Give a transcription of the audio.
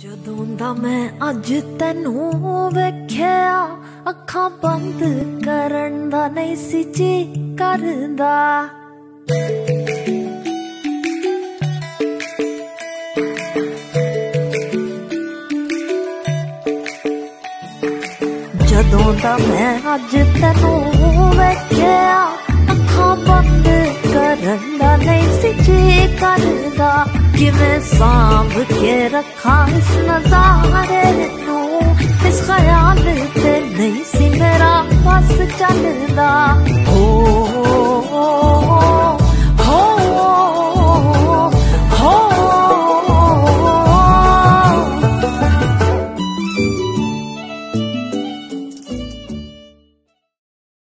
ਜਦੋਂ ਦਾ ਮੈਂ ਅੱਜ ਤੈਨੂੰ ਵੇਖਿਆ, ਅੱਖਾਂ ਬੰਦ ਕਰਨ ਦਾ ਨਹੀਂ ਸੀ ਜੀ ਕਰਦਾ। ਜਦੋਂ ਦਾ ਮੈਂ ਅੱਜ ਤੈਨੂੰ ਵੇਖਿਆ, ਅੱਖਾਂ ਬੰਦ ਕਰਨ ਦਾ ਨਹੀਂ ਸੀ ਜੀ ਕਰਦਾ। ਕਿਵੇਂ ਸਾਂਭ ਕੇ ਰੱਖਾਂ ਇਸ ਨਜ਼ਾਰੇ ਨੂੰ? ਇਸ ਖਿਆਲ ਤੇ ਨਹੀਂ ਸੀ ਮੇਰਾ ਬਸ ਚੱਲਦਾ। ਓ